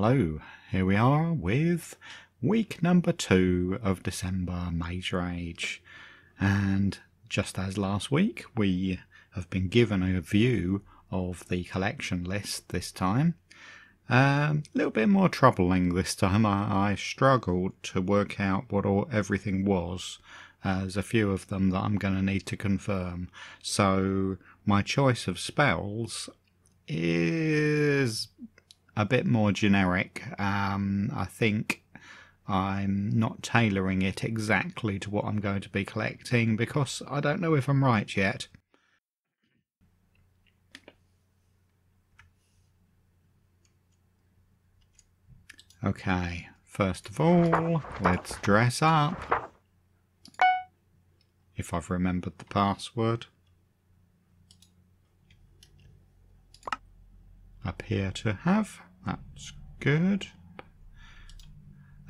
Hello, here we are with week number two of December Mage Rage. And just as last week, we have been given a view of the collection list this time. A um, little bit more troubling this time. I, I struggled to work out what all, everything was. Uh, there's a few of them that I'm going to need to confirm. So my choice of spells is a bit more generic. Um, I think I'm not tailoring it exactly to what I'm going to be collecting because I don't know if I'm right yet. Okay, first of all, let's dress up. If I've remembered the password. Appear to have. That's good.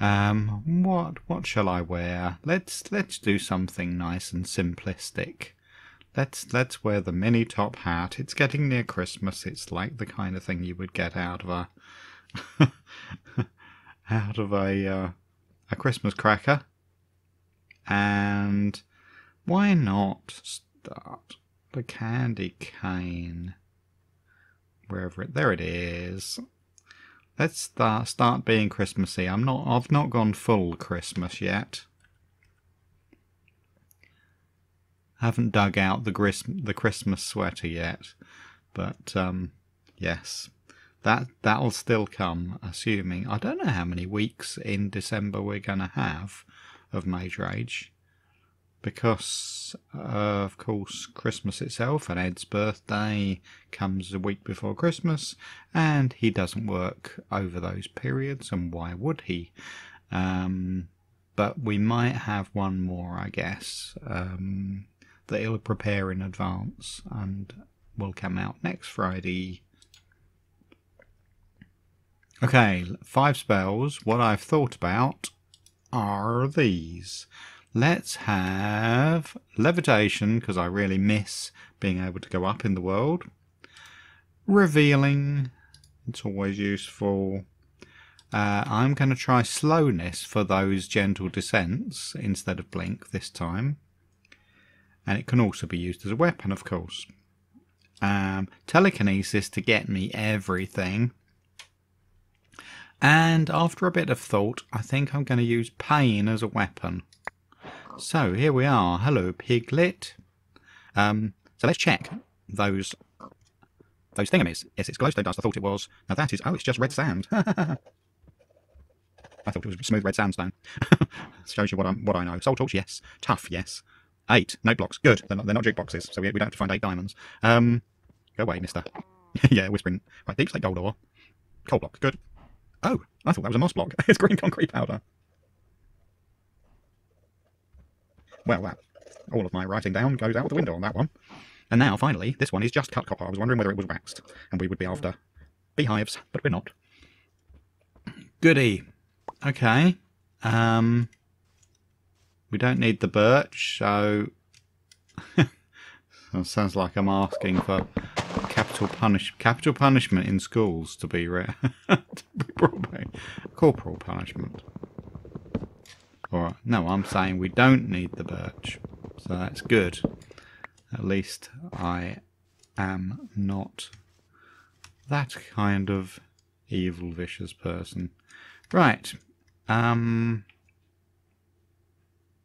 Um, what what shall I wear? Let's let's do something nice and simplistic. Let's let's wear the mini top hat. It's getting near Christmas. It's like the kind of thing you would get out of a out of a uh, a Christmas cracker. And why not start the candy cane? Wherever it there it is. Let's start start being Christmassy. I'm not I've not gone full Christmas yet. I haven't dug out the gris the Christmas sweater yet. But um yes. That that'll still come, assuming I don't know how many weeks in December we're gonna have of Mage Rage because, uh, of course, Christmas itself and Ed's birthday comes a week before Christmas, and he doesn't work over those periods, and why would he? Um, but we might have one more, I guess, um, that he'll prepare in advance and will come out next Friday. Okay, five spells. What I've thought about are these. Let's have levitation, because I really miss being able to go up in the world. Revealing, it's always useful. Uh, I'm going to try slowness for those gentle descents instead of blink this time. And it can also be used as a weapon, of course. Um, telekinesis to get me everything. And after a bit of thought, I think I'm going to use pain as a weapon. So here we are. Hello, Piglet. Um, so let's check those those thingamies. Yes, it's glowstone dust. I thought it was. Now that is. Oh, it's just red sand. I thought it was smooth red sandstone. Shows you what I what I know. Soul torch, yes. Tuff, yes. Eight note blocks. Good. They're not, they're not jukeboxes, so we, we don't have to find eight diamonds. Um, go away, Mister. yeah, whispering. Right, deep slate gold ore. Coal block. Good. Oh, I thought that was a moss block. it's green concrete powder. Well, that all of my writing down goes out the window on that one. And now, finally, this one is just cut copper. I was wondering whether it was waxed, and we would be after beehives, but we're not. Goody. Okay. Um, we don't need the birch, so... sounds like I'm asking for capital punish capital punishment in schools to be, re to be corporal punishment. Alright, no, I'm saying we don't need the birch. So that's good. At least I am not that kind of evil, vicious person. Right. Um.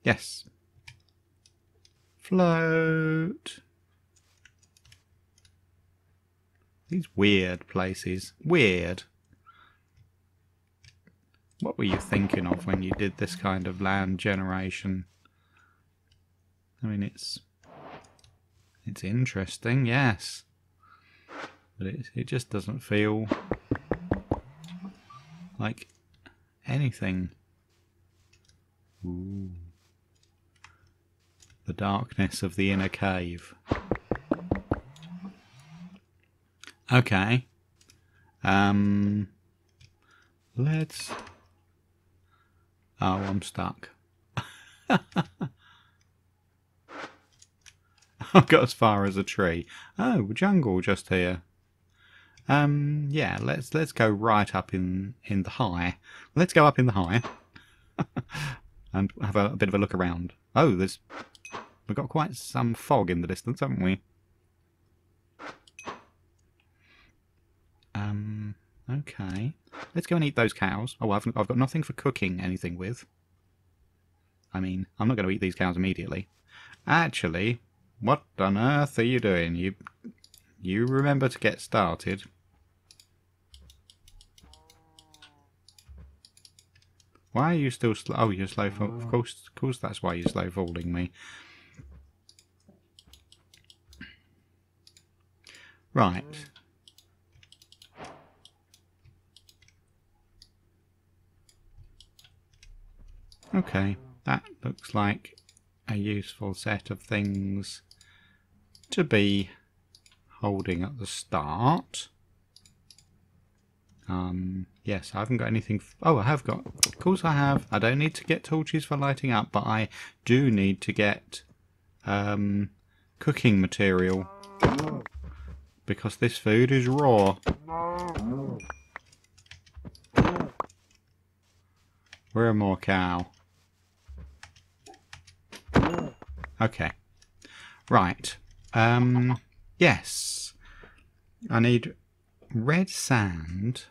Yes. Float. These weird places. Weird. What were you thinking of when you did this kind of land generation? I mean, it's it's interesting, yes, but it it just doesn't feel like anything. Ooh. The darkness of the inner cave. Okay. Um. Let's Oh, I'm stuck. I've got as far as a tree. Oh, jungle just here. Um, yeah, let's let's go right up in in the high. Let's go up in the high and have a, a bit of a look around. Oh, there's we've got quite some fog in the distance, haven't we? Um, okay. Let's go and eat those cows. Oh, I've I've got nothing for cooking anything with. I mean, I'm not going to eat these cows immediately. Actually, what on earth are you doing? You you remember to get started. Why are you still slow? Oh, you're slow. Of course, of course, that's why you're slow folding me. Right. Okay, that looks like a useful set of things to be holding at the start. Um, yes, I haven't got anything. oh, I have got. Of course, I have. I don't need to get torches for lighting up, but I do need to get um, cooking material because this food is raw. We're a more cow. Okay. Right. Um, yes. I need red sand.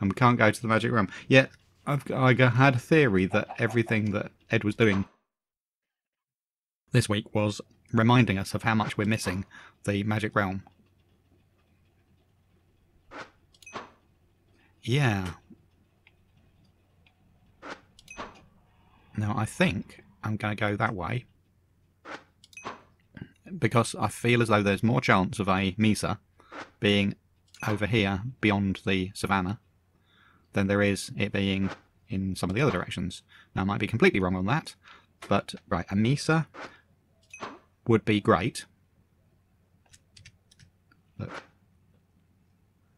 And we can't go to the magic realm. Yet, I've, I had a theory that everything that Ed was doing this week was reminding us of how much we're missing the magic realm. Yeah. Now, I think I'm going to go that way because I feel as though there's more chance of a Mesa being over here beyond the savannah than there is it being in some of the other directions. Now, I might be completely wrong on that, but right, a Mesa would be great. Look,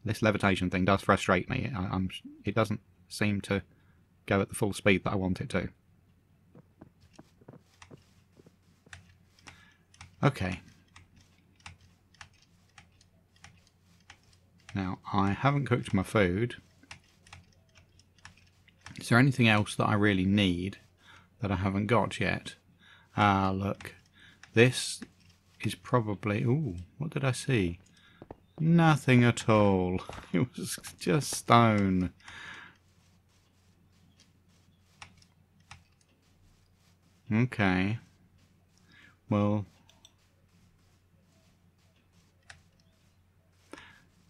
this levitation thing does frustrate me. I, it doesn't seem to go at the full speed that I want it to. Okay. Now, I haven't cooked my food. Is there anything else that I really need that I haven't got yet? Ah, look. This is probably... Ooh, what did I see? Nothing at all. It was just stone. Okay. Well,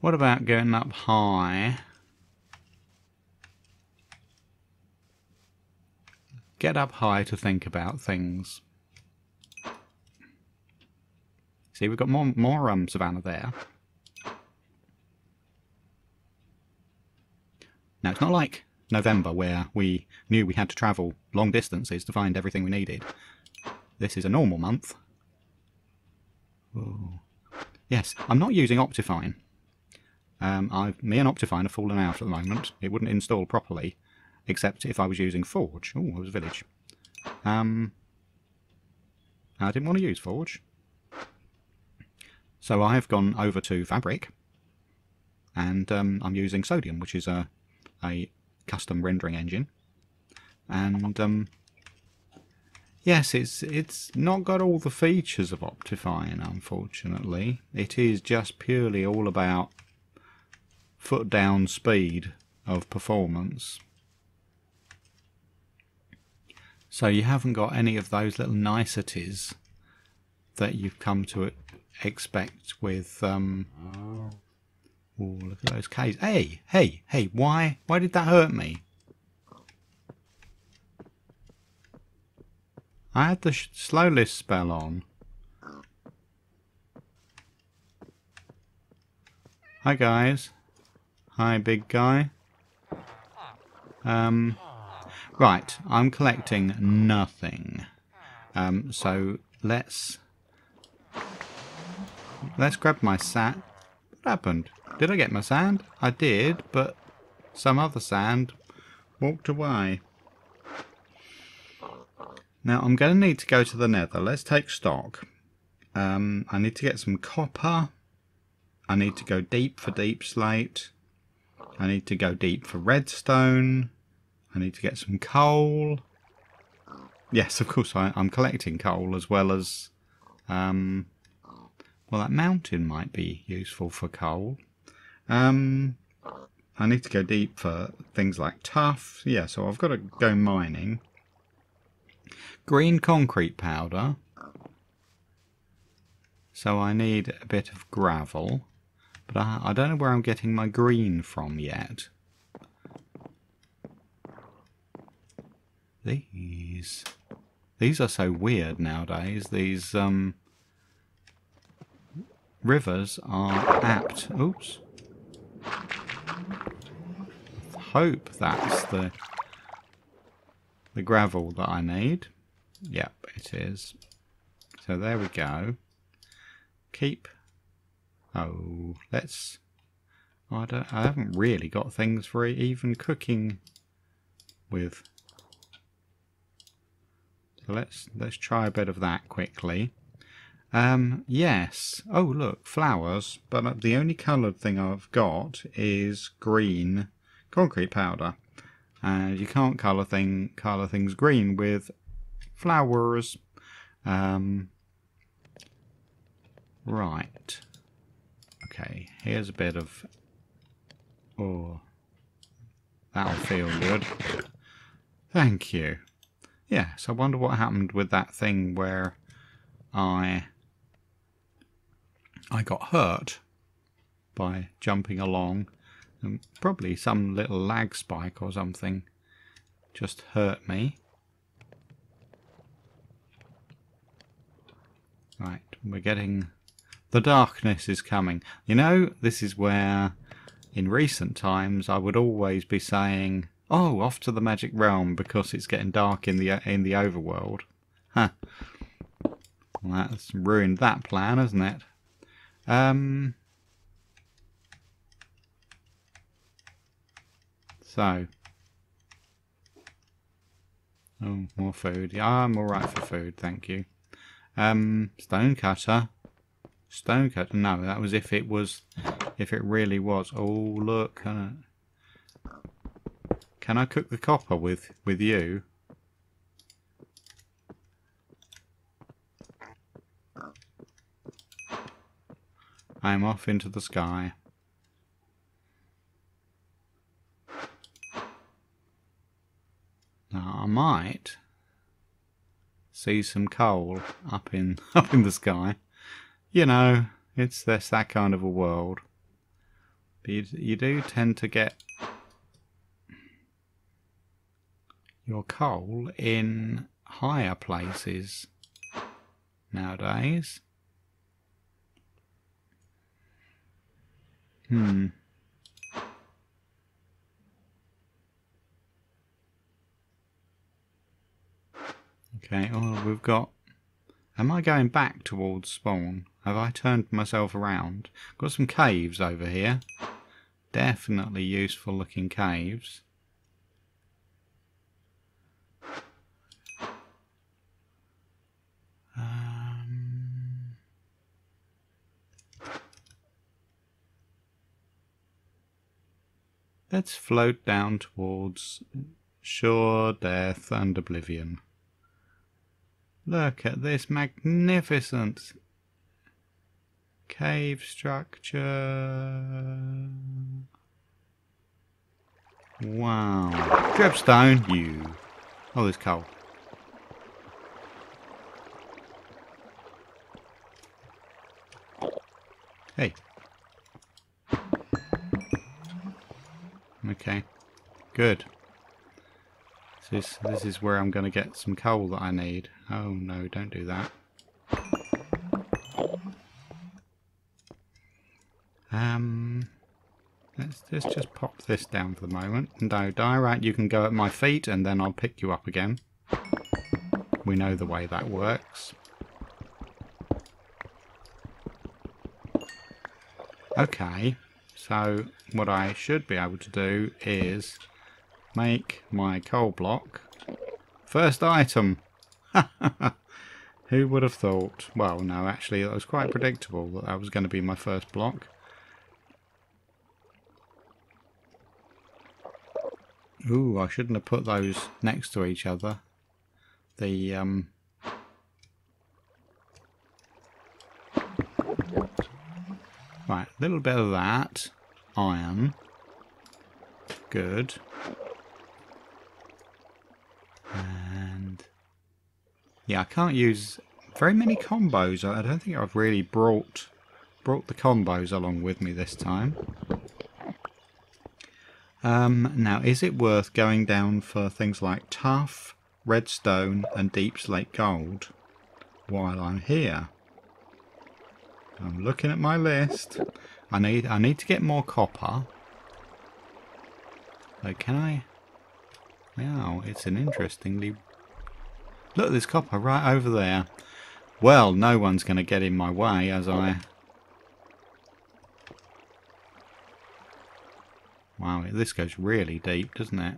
What about going up high? Get up high to think about things. See, we've got more more um, savannah there. Now, it's not like November where we knew we had to travel long distances to find everything we needed. This is a normal month. Ooh. Yes, I'm not using Optifine. Um, I've, me and Optifine have fallen out at the moment. It wouldn't install properly, except if I was using Forge. Oh, it was Village. Um, I didn't want to use Forge. So I've gone over to Fabric, and um, I'm using Sodium, which is a, a custom rendering engine. And um, yes, it's it's not got all the features of Optifine, unfortunately. It is just purely all about foot down speed of performance. So you haven't got any of those little niceties that you've come to expect with um oh look at those K's. Hey, hey, hey, why why did that hurt me? I had the slowness spell on. Hi guys. Hi, big guy. Um, right, I'm collecting nothing. Um, so let's let's grab my sand. What happened? Did I get my sand? I did, but some other sand walked away. Now I'm going to need to go to the nether. Let's take stock. Um, I need to get some copper I need to go deep for deep slate. I need to go deep for redstone. I need to get some coal. Yes, of course, I, am collecting coal as well as... Um, well, that mountain might be useful for coal. Um, I need to go deep for things like tuff. Yeah, so I've got to go mining. Green concrete powder. So I need a bit of gravel. But I, I don't know where I'm getting my green from yet. These... These are so weird nowadays. These um, rivers are apt. Oops. Hope that's the the gravel that I need. Yep, it is. So there we go. Keep. Oh, let's. I don't. I haven't really got things for even cooking with so let's let's try a bit of that quickly. Um, yes. Oh, look, flowers. But the only coloured thing I've got is green concrete powder. And you can't colour thing colour things green with flowers. Um, right. Okay, here's a bit of... Oh, that'll feel good. Thank you. Yes, I wonder what happened with that thing where I I got hurt by jumping along. And probably some little lag spike or something just hurt me. Right, we're getting... The darkness is coming. You know, this is where in recent times I would always be saying Oh, off to the magic realm because it's getting dark in the in the overworld. Huh. Well, that's ruined that plan, hasn't it? Um. So. Oh, more food. Yeah, I'm alright for food, thank you. Um, stone cutter. Stone cutter. No, that was if it was, if it really was. Oh, look. Uh, can I cook the copper with, with you? I am off into the sky. Now I might see some coal up in up in the sky. You know, it's this that kind of a world. But you, you do tend to get your coal in higher places nowadays. Hmm. Okay, oh, we've got... Am I going back towards spawn? Have I turned myself around? Got some caves over here. Definitely useful looking caves. Um, let's float down towards sure death and oblivion. Look at this magnificent cave structure. Wow. Dripstone, you. Oh, there's coal. Hey, Okay, good. This, this is where I'm going to get some coal that I need. Oh no, don't do that. Um, let's, let's just pop this down for the moment. No, Dirac, you can go at my feet and then I'll pick you up again. We know the way that works. Okay, so what I should be able to do is make my coal block. First item! Who would have thought? Well, no, actually, it was quite predictable that that was going to be my first block. Ooh, I shouldn't have put those next to each other. The, um... Right, a little bit of that. Iron. Good. And... Yeah, I can't use very many combos. I don't think I've really brought brought the combos along with me this time. Um, now, is it worth going down for things like tuff, redstone and deep slate gold while I'm here? I'm looking at my list. I need I need to get more copper. So can I? Wow, it's an interestingly... Look, there's copper right over there. Well, no one's going to get in my way as I Wow, this goes really deep, doesn't it?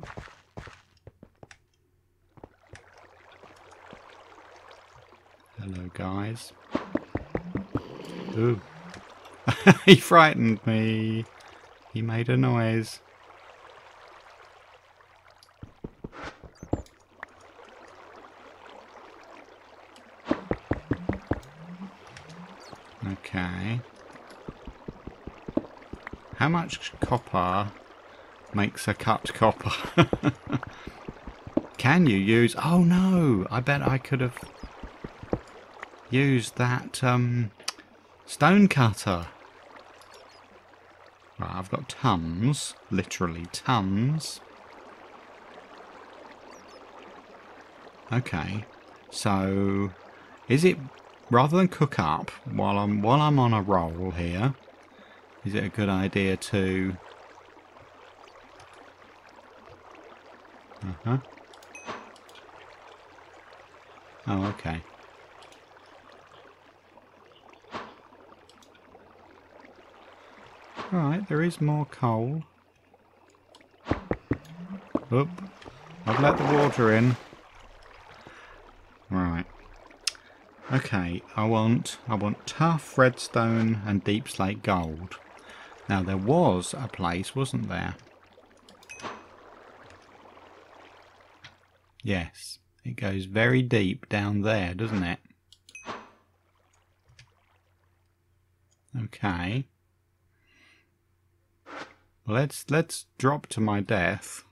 Hello, guys. Ooh. he frightened me. He made a noise. Okay. How much copper makes a cut copper. Can you use... Oh no! I bet I could have used that um, stone cutter. Right, I've got tons. Literally tons. Okay. So, is it... Rather than cook up while I'm while I'm on a roll here, is it a good idea to Uh-huh. Oh, okay. Right, there is more coal. Oop. I've let the water in. Right. Okay, I want I want tuff redstone and deep slate gold. Now there was a place, wasn't there? Yes, it goes very deep down there, doesn't it? Okay. Let's let's drop to my death.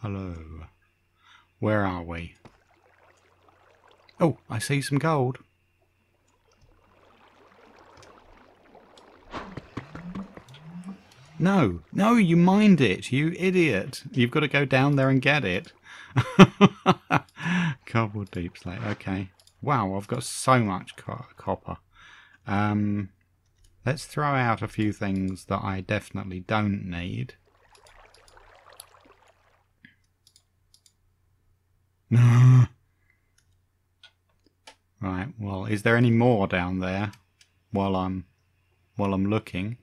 Hello. Where are we? Oh, I see some gold. No, no, you mind it, you idiot. You've got to go down there and get it. Cobbled deep slate, okay. Wow, I've got so much co copper. Um, let's throw out a few things that I definitely don't need. right, well, is there any more down there while I'm while I'm looking?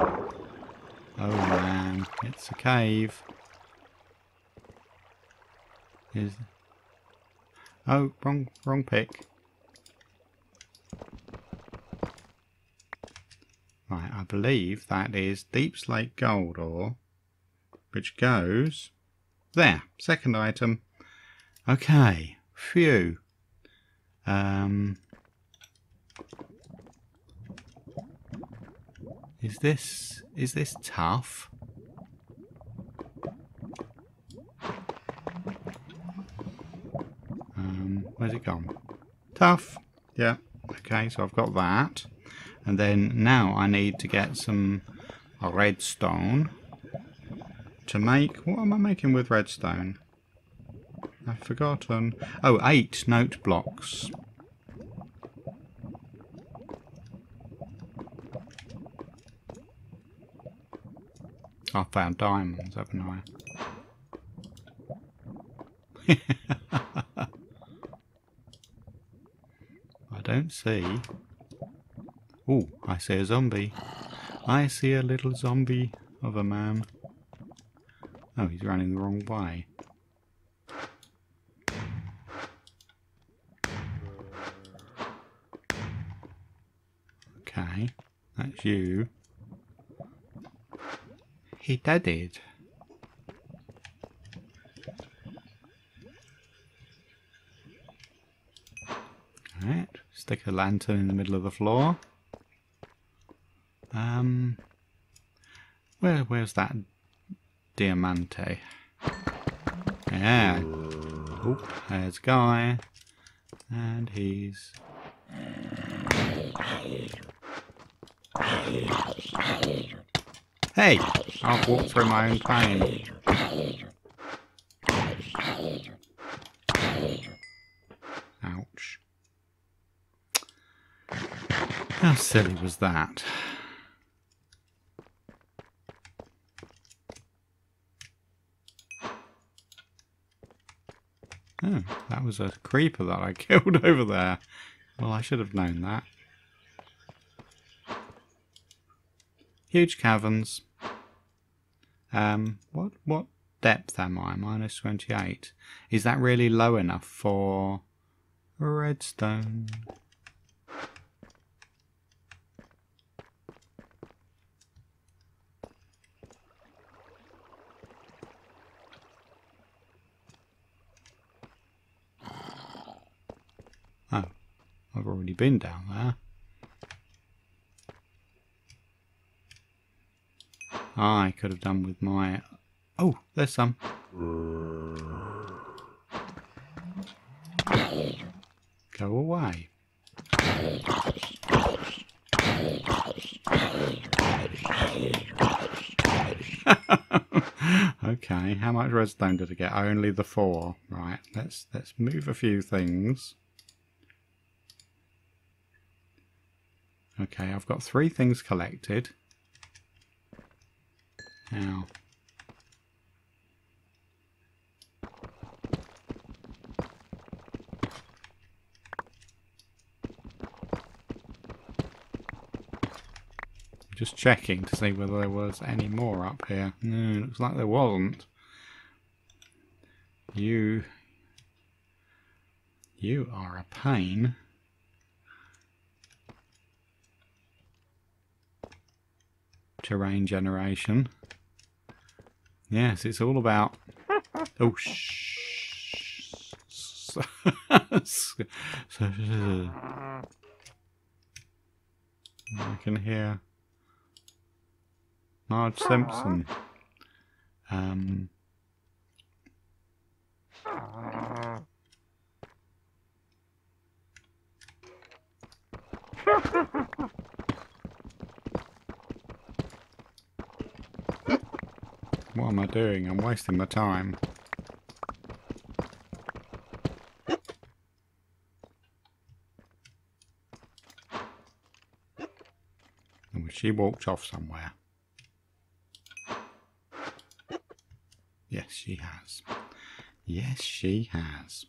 Oh man, it's a cave. Is Oh, wrong wrong pick. Right, I believe that is deep slate gold ore, which goes there. Second item. Okay, phew. Um, Is this is this tuff? Um, where's it gone? Tuff. Yeah. Okay, so I've got that. And then now I need to get some redstone to make... What am I making with redstone? I've forgotten. Oh, eight note blocks. I found diamonds, haven't I? I don't see. Oh, I see a zombie. I see a little zombie of a man. Oh, he's running the wrong way. Okay, that's you. He deaded. Alright, stick a lantern in the middle of the floor. Um, where where's that diamante? Yeah. Oop, there's Guy. And he's... Hey! I'll walked through my own pain. Ouch. How silly was that? Oh, that was a creeper that I killed over there. Well, I should have known that. Huge caverns. Um, what what depth am I? Minus 28. Is that really low enough for redstone? Oh, I've already been down there. I could have done with my... Oh, there's some. Go away. okay, how much redstone did I get? Only the four. Right, let's let's move a few things. Okay, I've got three things collected. Now, just checking to see whether there was any more up here. No, looks like there wasn't. You, you are a pain. Terrain generation. Yes, it's all about. Oh, shh. I can hear Marge Simpson. Um. What am I doing? I'm wasting my time. And she walked off somewhere. Yes, she has. Yes, she has.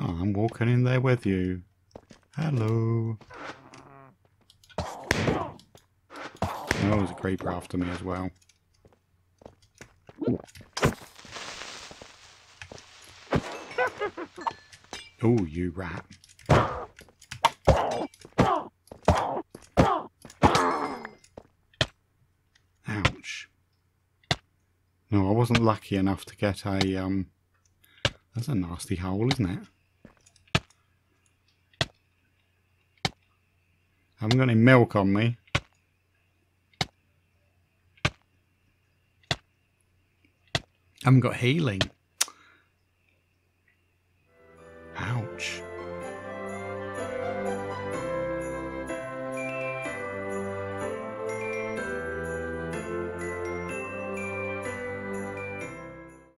Oh, I'm walking in there with you. Hello. Oh, there's a creeper after me as well. Oh, you rat. Ouch. No, I wasn't lucky enough to get a, um... That's a nasty hole, isn't it? I haven't got any milk on me. I haven't got healing.